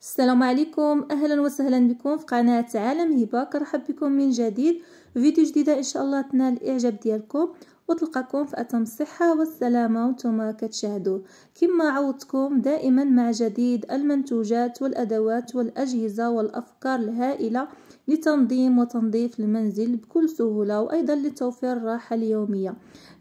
السلام عليكم أهلا وسهلا بكم في قناة عالم هبة. كرحب بكم من جديد. فيديو جديدة إن شاء الله تنال الإعجاب ديالكم وتلقاكم في اتم الصحة والسلامة. وأنتم كتشاهدوا كما عودتكم دائما مع جديد المنتوجات والأدوات والأجهزة والأفكار الهائلة لتنظيم وتنظيف المنزل بكل سهولة وأيضا لتوفير الراحة اليومية.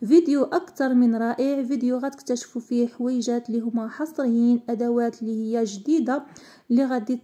فيديو أكثر من رائع فيديو غتكتشفوا فيه حويجات اللي هما حصريين أدوات اللي هي جديدة اللي غادي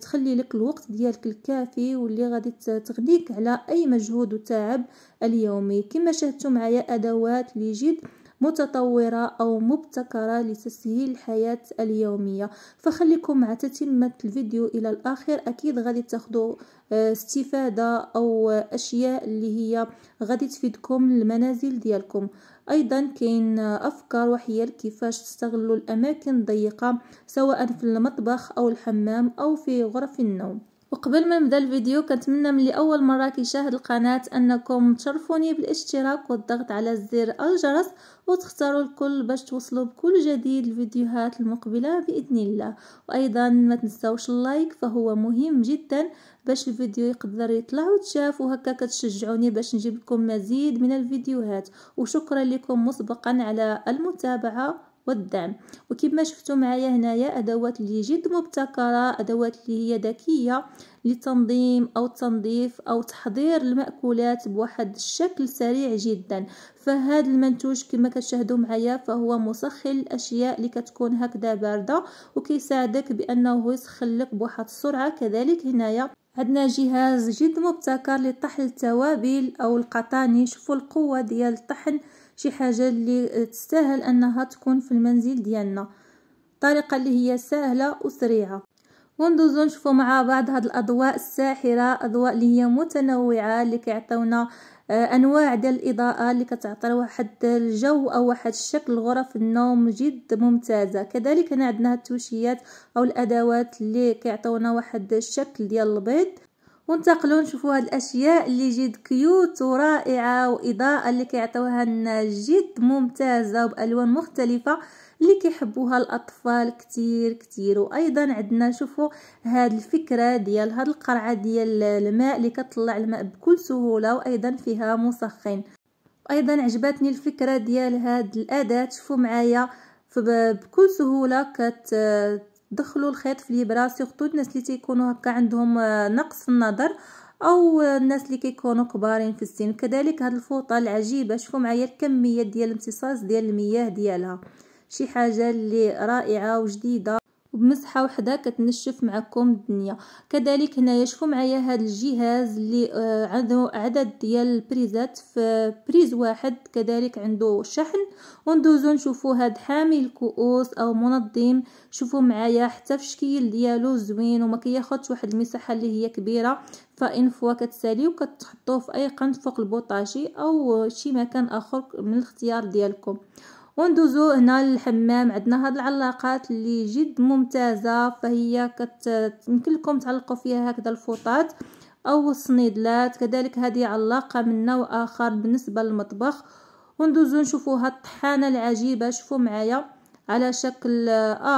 تخلي لك الوقت ديالك الكافي واللي غادي تغنيك على أي مجهود وتعب اليومي. كما شاهدتوا معايا أدوات اللي جد متطورة أو مبتكرة لتسهيل الحياة اليومية. فخليكم مع تتمة الفيديو إلى الآخر. أكيد غادي تاخدوا آه، استفادة أو أشياء اللي هي غادي تفيدكم المنازل ديالكم. أيضا كاين أفكار وحيل كيفاش تستغلوا الأماكن الضيقة سواء في المطبخ أو الحمام أو في غرف النوم. وقبل ما نبدا الفيديو كنتمنى من اول مرة كيشاهد القناة أنكم تشرفوني بالاشتراك والضغط على زر الجرس وتختاروا الكل باش توصلوا بكل جديد الفيديوهات المقبلة بإذن الله. وأيضا ما تنساوش اللايك فهو مهم جدا باش الفيديو يقدر يطلع وتشاف وهكا كتشجعوني باش نجيب لكم مزيد من الفيديوهات. وشكرا لكم مسبقا على المتابعة. والدعم. وكما شفتوا معايا هنايا أدوات اللي جد مبتكرة أدوات اللي هي ذكية لتنظيم أو تنظيف أو تحضير المأكولات بواحد الشكل سريع جدا. فهذا المنتوج كما كتشاهدوا معايا فهو مسخن الأشياء اللي كتكون هكذا باردة وكيساعدك بأنه يسخن لك بواحد السرعة كذلك هنايا. عندنا جهاز جد مبتكر لطحن التوابل أو القطاني. شوفوا القوة ديال الطحن. شي حاجة اللي تستاهل أنها تكون في المنزل ديالنا. طريقة اللي هي سهلة وسريعه وندوزو نشوفو مع بعض هاد الأضواء الساحرة أضواء اللي هي متنوعة اللي كيعطيونا آه، أنواع ديال الإضاءة اللي كتعطي واحد الجو أو واحد الشكل غرف النوم جد ممتازة. كذلك هنا عندنا التوشيات أو الأدوات اللي كيعطيونا واحد الشكل ديال البيض. ونتقلوا نشوفوا هاد الأشياء اللي جد كيوت ورائعة وإضاءة اللي كيعطيوها لنا جد ممتازة وبألوان مختلفة اللي كيحبوها الأطفال كتير كتير. وأيضا عندنا شوفوا هاد الفكرة ديال هاد القرعة ديال الماء اللي كتطلع الماء بكل سهولة وأيضا فيها مسخن. وأيضا عجبتني الفكرة ديال هاد الأداة. شوفوا معايا بكل سهولة كت دخلوا الخيط في الابره سورتو الناس اللي تيكونوا هكا عندهم آه، نقص في النظر أو الناس اللي كيكونوا كبارين في السن. كذلك هاد الفوطة العجيبة شوفوا معايا الكمية ديال الامتصاص ديال المياه ديالها. شي حاجة اللي رائعة وجديدة. وبمسحه وحدة كتنشف معكم الدنيا. كذلك هنايا شوفوا معايا هذا الجهاز اللي آه، عنده عدد ديال البريزات في prise واحد. كذلك عنده شحن. وندوزو نشوفوا هاد حامي الكؤوس أو منظم. شوفوا معايا حتى في الشكل ديالو زوين وما كياخذش واحد المساحة اللي هي كبيرة. ف une fois كتساليو كتحطوه في أي قنت فوق ال potager أو شي مكان آخر من الاختيار ديالكم. وندوزو هنا للحمام. عندنا هاد العلاقات اللي جد ممتازة فهي كت يمكن لكم تعلقوا فيها هكذا الفوطات أو الصنيدلات. كذلك هذه علاقة من نوع اخر بالنسبة للمطبخ. وندوزو نشوفوا هاد الطحانة العجيبة. شوفوا معايا على شكل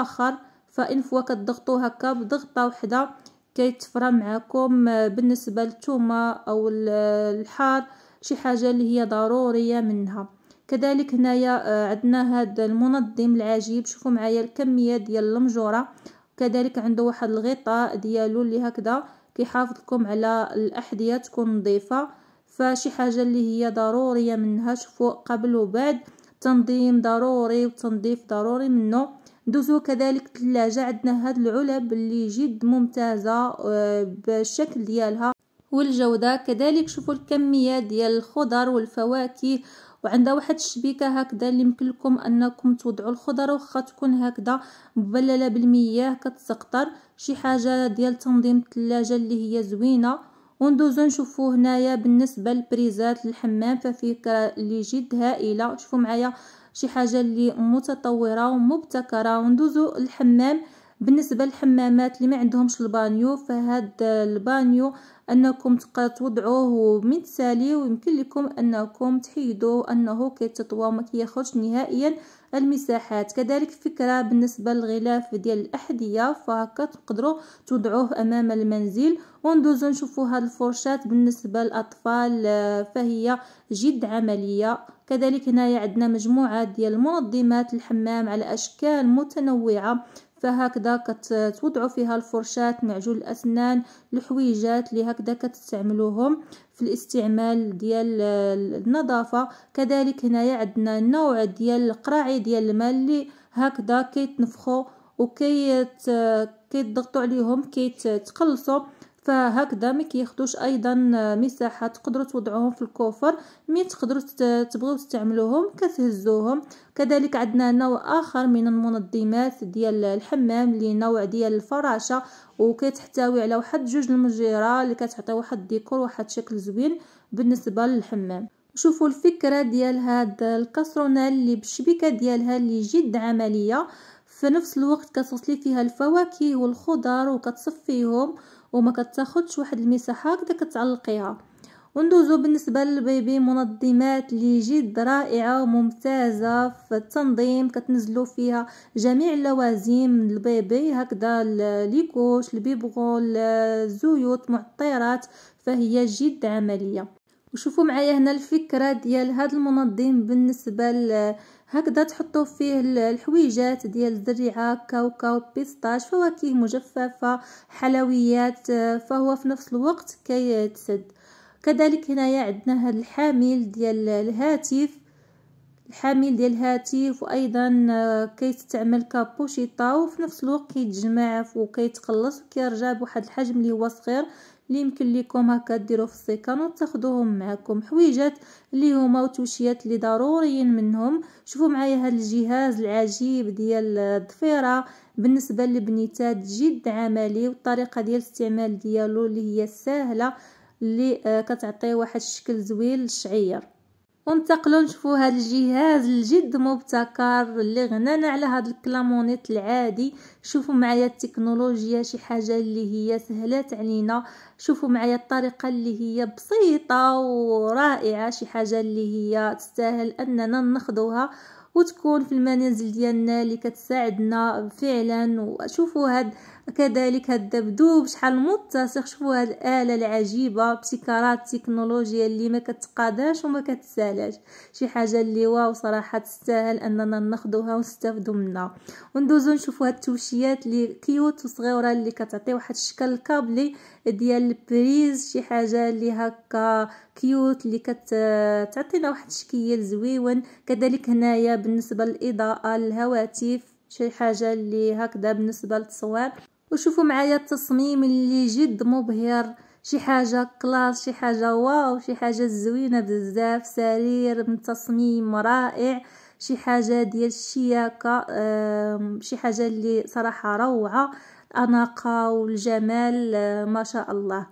آخر. فإن فوا كتضغطوا هكا بضغطة وحدة كيتفرى معكم بالنسبة للثومه أو الحار. شي حاجة اللي هي ضرورية منها. كذلك هنايا آه، عندنا هذا المنظم العجيب. شوفوا معايا الكمية ديال المجورة. كذلك عنده واحد الغطاء ديالو اللي هكذا كيحافظ لكم على الأحذية تكون نظيفة. فشي حاجة اللي هي ضرورية منها شوفوا قبل وبعد تنظيم ضروري وتنظيف ضروري منه. ندوزو كذلك الثلاجه عندنا هاد العلب اللي جد ممتازة آه، بالشكل ديالها. والجودة. كذلك شوفوا الكمية ديال الخضر والفواكه. وعندها واحد الشبيكة هكذا اللي يمكن لكم أنكم توضعوا الخضرة واخا تكون هكذا مبللة بالمياه كتسقطر شي حاجة ديال تنظيم الثلاجه اللي هي زوينة. وندوزو نشوفو هنايا بالنسبة للبريزات الحمام ففكره اللي جد هائلة. شوفوا معايا شي حاجة اللي متطورة ومبتكرة. وندوزو الحمام بالنسبة للحمامات اللي ما عندهمش البانيو فهاد البانيو أنكم توضعوه ومن تسالي ويمكن لكم أنكم تحيدوه أنه كيتطوى وما كياخذش نهائيا المساحات. كذلك فكرة بالنسبة للغلاف ديال الأحذية فهكا تقدروا توضعوه أمام المنزل. وندوزو نشوفوا هاد الفرشات بالنسبة للأطفال فهي جد عملية. كذلك هنايا عندنا مجموعة ديال منظمات الحمام على أشكال متنوعة. فهكذا كتوضعوا فيها الفرشاة معجون الأسنان الحويجات اللي هكذا كتستعملوهم في الاستعمال ديال النظافة. كذلك هنايا عندنا نوع ديال القراعي ديال الماء اللي هكذا كيتنفخوا وكي كيضغطوا عليهم كيتقلصوا. فهكذا ما كياخذوش أيضا مساحه تقدروا توضعوهم في الكوفر مي تقدروا تبغوا تستعملوهم كتهزوهم. كذلك عندنا نوع آخر من المنظمات ديال الحمام اللي نوع ديال الفراشة وكتحتوي على واحد جوج المجيرة اللي كتعطي واحد الديكور واحد شكل زوين بالنسبة للحمام. شوفوا الفكرة ديال هاد الكاسرونال اللي بالشبكه ديالها اللي جد عملية. في نفس الوقت كتصلي فيها الفواكه والخضر وكتصفيهم. وما كتاخدش واحد المساحة هكذا كتعلقيها. وندوزو بالنسبة للبيبي منظمات اللي جد رائعة وممتازه في التنظيم كتنزلوا فيها جميع اللوازم ال bébé هكذا les couches ال biberon الزيوت معطرات فهي جد عملية. وشوفوا معايا هنا الفكرة ديال هذا المنظم بالنسبة هكذا تحطوا فيه الحويجات ديال الزريعه كاوكاو pistaches فواكه مجففة حلويات فهو في نفس الوقت كيتسد. كذلك هنايا عندنا هذا الحامل ديال الهاتف. الحامل ديال الهاتف وأيضا كيستعمل كابوشيطة وفي نفس الوقت كيتجمع وكيتقلص وكيرجع بواحد الحجم اللي هو صغير. اللي يمكن لكم هكا ديروا في السيكان وتاخذوهم معكم حويجات اللي هما وتوشيات اللي ضروريين منهم. شوفوا معايا هذا الجهاز العجيب ديال الضفيرة. بالنسبة للبنيتات جد عملي والطريقة ديال الاستعمال ديالو اللي هي سهله اللي آه، كتعطي واحد الشكل زوين للشعير. ونتقلوا نشوفوا هذا الجهاز الجد مبتكر اللي غنانا على هذا الكلامونيت العادي. شوفوا معايا التكنولوجيا شي حاجة اللي هي سهلات علينا شوفوا معايا الطريقة اللي هي بسيطة ورائعة شي حاجة اللي هي تستاهل أننا ناخذوها وتكون في المنازل ديالنا اللي كتساعدنا فعلا. وشوفوا هاد كذلك هاد الدبدوب شحال متسق شوفوا هاد الآلة العجيبة ابتكارات تكنولوجيا اللي ما كتقاداش وما كتسالاش شي حاجة اللي wow صراحة تستاهل أننا ناخذوها ونستافدوا منها. وندوزو نشوفوا هاد التوشيات اللي cute وصغيرة اللي كتعطي واحد الشكل كابلي ديال ال prise شي حاجة اللي هكا cute اللي كتعطينا واحد الشكل زويون. كذلك هنايا بالنسبة للإضاءة الهواتف شي حاجة اللي هكذا بالنسبة للتصوير. وشوفوا معايا التصميم اللي جد مبهر. شي حاجة classe شي حاجة wow شي حاجة زوينة بزاف سرير من تصميم رائع. شي حاجة ديال الشياكة شي حاجة اللي صراحة روعة. الأناقة والجمال ما شاء الله.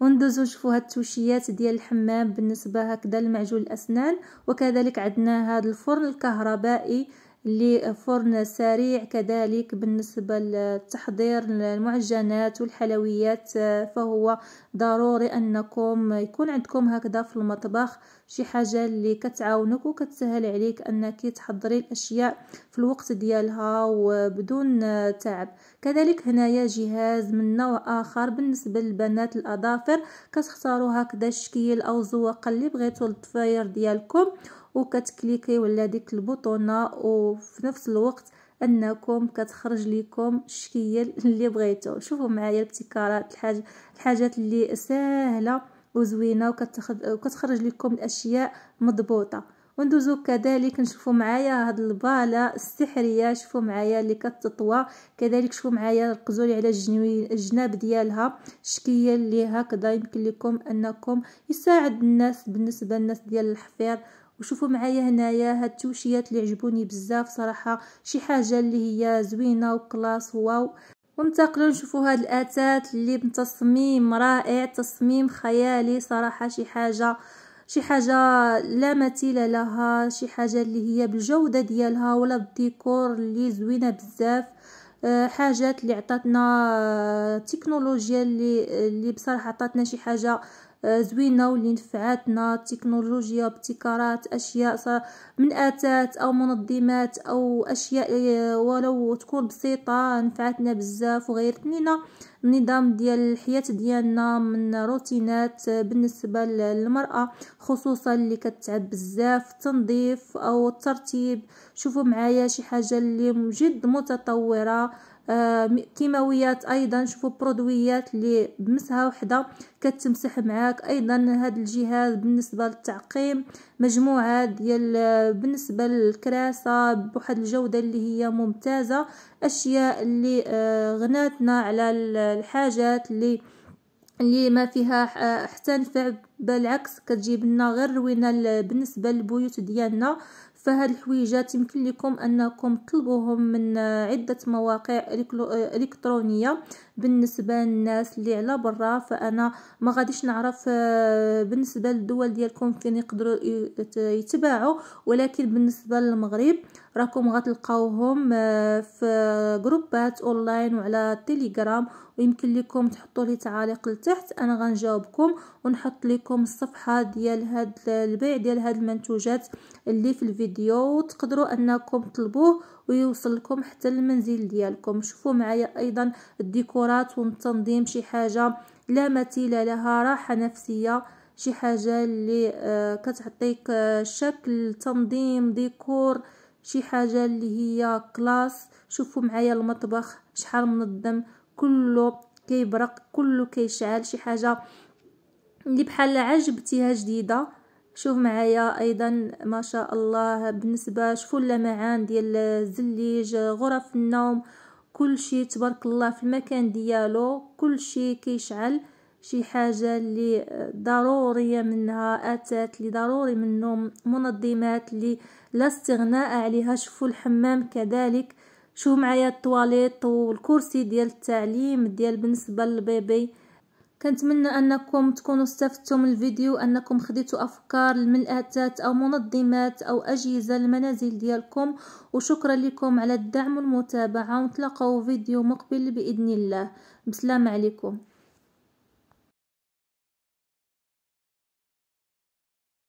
وندوزو نشوفوا هاد التوشيات ديال الحمام بالنسبة هكذا لمعجون الأسنان. وكذلك عندنا هذا الفرن الكهربائي. لفرن سريع كذلك بالنسبة لتحضير المعجنات والحلويات فهو ضروري أنكم يكون عندكم هكذا في المطبخ شي حاجة اللي كتعاونك وكتسهل عليك أنك تحضري الأشياء في الوقت ديالها وبدون تعب. كذلك هنايا جهاز من نوع آخر بالنسبة للبنات الأظافر. كتختاروا هكذا الشكل أو الزواقة اللي بغيتو للضفاير ديالكم وكتكليكي ولا ديك البطونة. وفي نفس الوقت أنكم كتخرج لكم الشكل اللي بغيتو. شوفوا معايا الابتكارات الحاجة الحاجات اللي سهلة وزوينة وكتخرج لكم الاشياء مضبوطة. وندوزو كذلك نشوفوا معايا هاد البالة السحرية شوفوا معايا اللي كتطوى. كذلك شوفوا معايا ركزوا لي على الجناب ديالها. الشكية اللي هكذا يمكن لكم أنكم يساعد الناس بالنسبة للناس ديال الحفير. وشوفوا معايا هنايا هاد التوشيات اللي عجبوني بزاف صراحة. شي حاجة اللي هي زوينة و classe wow. وننتقلوا نشوفوا هاد الأتات اللي بتصميم رائع تصميم خيالي صراحة شي حاجة شي حاجة لا مثيل لها شي حاجة اللي هي بالجودة ديالها ولا بالديكور اللي زوينة بزاف. حاجات اللي عطاتنا تكنولوجيا اللي اللي بصراحة عطاتنا شي حاجة زوينة واللي نفعاتنا تكنولوجيا ابتكارات أشياء من آتات أو منظمات أو أشياء ولو تكون بسيطة نفعتنا بزاف وغيرت لينا النظام ديال الحياة ديالنا من روتينات بالنسبة للمرأة خصوصا اللي كتعب بزاف تنظيف أو الترتيب شوفوا معايا شي حاجة اللي جد متطورة. آه كيماويات أيضا. شوفوا برودويات اللي بمسحه وحدة كتمسح معاك. أيضا هذا الجهاز بالنسبة للتعقيم مجموعة ديال بالنسبة للكراسة بواحد الجودة اللي هي ممتازة. أشياء اللي آه غناتنا على الحاجات اللي اللي ما فيها حتى نفع. بالعكس كتجيب لنا غير روينه بالنسبة للبيوت ديالنا. فهاد الحويجات يمكن لكم أنكم تطلبوهم من عدة مواقع إلكترونية. بالنسبة للناس اللي على برا فأنا ما غاديش نعرف آه، بالنسبة للدول ديالكم فين يقدروا يتباعوا. ولكن بالنسبة للمغرب راكم غتلقاوهم آه، في جروبات أونلاين وعلى تيليجرام ويمكن لكم تحطوا لي تعاليق لتحت أنا غنجاوبكم ونحط لكم الصفحة ديال هاد البيع ديال هاد المنتوجات اللي في الفيديو. وتقدروا أنكم تطلبوه ويوصل لكم حتى المنزل ديالكم. شوفوا معايا أيضا الديكورات والتنظيم شي حاجة لا مثيل لها راحة نفسية شي حاجة اللي آه كتعطيك آه شكل تنظيم ديكور شي حاجة اللي هي classe. شوفوا معايا المطبخ شحال منظم كله كيبرق كله كيشعل. شي حاجة اللي بحال عجبتيها جديدة شوف معايا أيضا ما شاء الله بالنسبة شوفوا اللمعان ديال الزليج غرف النوم كل شيء تبارك الله في المكان ديالو كل شيء كيشعل. شي حاجة اللي ضرورية منها أتات اللي ضروري منهم منظمات اللي لا استغناء عليها. شوفوا الحمام كذلك. شوفوا معايا الطواليت والكرسي ديال التعليم ديال بالنسبة للبيبي. كنتمنى أنكم تكونوا استفدتوا من الفيديو أنكم خديتوا أفكار للملاتات أو منظمات أو أجهزة المنازل ديالكم وشكرا لكم على الدعم والمتابعة ونتلاقاو فيديو مقبل بإذن الله. بسلام عليكم.